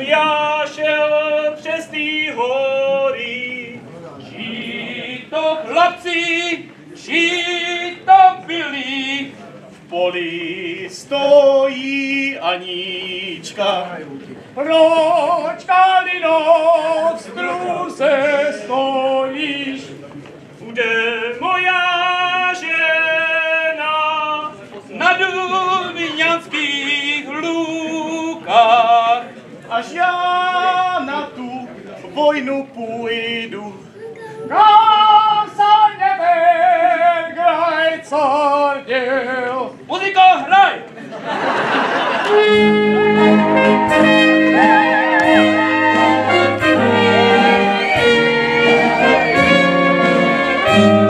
já šel přes ty hory. Žito chlapci, žito byli, V poli stojí Anička. Proč kalino v struse stojíš? Bude až já na tu vojnu půjdu. Muziko, hraj! Muziko,